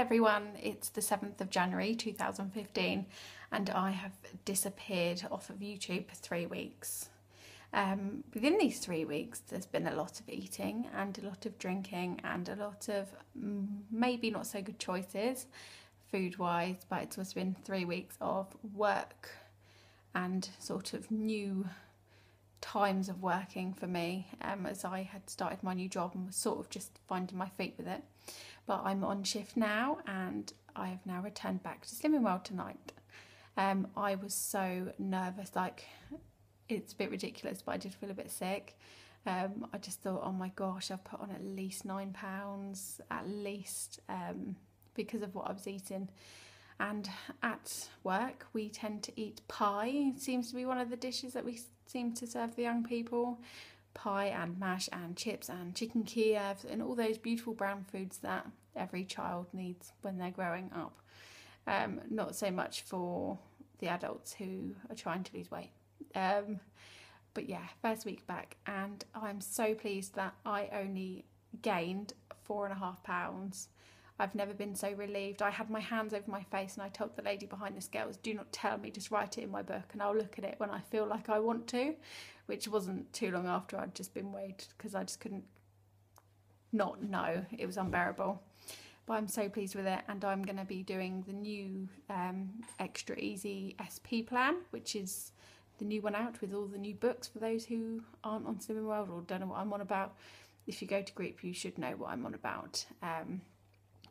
Everyone, it's the 7th of January 2015 and I have disappeared off of YouTube for three weeks. Um, within these three weeks, there's been a lot of eating and a lot of drinking and a lot of mm, maybe not so good choices food wise, but it's also been three weeks of work and sort of new times of working for me um, as I had started my new job and was sort of just finding my feet with it. But I'm on shift now and I have now returned back to Slimming World tonight. Um, I was so nervous, like it's a bit ridiculous, but I did feel a bit sick. Um, I just thought, oh my gosh, I've put on at least nine pounds, at least, um, because of what I was eating. And at work, we tend to eat pie. It seems to be one of the dishes that we seem to serve the young people. Pie and mash and chips and chicken Kiev and all those beautiful brown foods that every child needs when they're growing up. Um, not so much for the adults who are trying to lose weight. Um, but yeah, first week back, and I'm so pleased that I only gained four and a half pounds I've never been so relieved. I had my hands over my face and I told the lady behind the scales, do not tell me, just write it in my book and I'll look at it when I feel like I want to, which wasn't too long after I'd just been weighed because I just couldn't not know. It was unbearable. But I'm so pleased with it and I'm going to be doing the new um, Extra Easy SP plan, which is the new one out with all the new books for those who aren't on Slimming World or don't know what I'm on about. If you go to group, you should know what I'm on about. Um,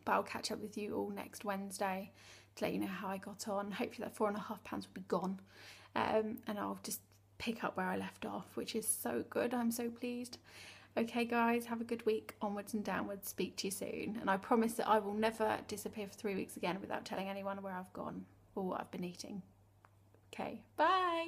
but I'll catch up with you all next Wednesday to let you know how I got on. Hopefully that four and a half pounds will be gone um, and I'll just pick up where I left off, which is so good. I'm so pleased. Okay, guys, have a good week. Onwards and downwards. Speak to you soon. And I promise that I will never disappear for three weeks again without telling anyone where I've gone or what I've been eating. Okay, bye.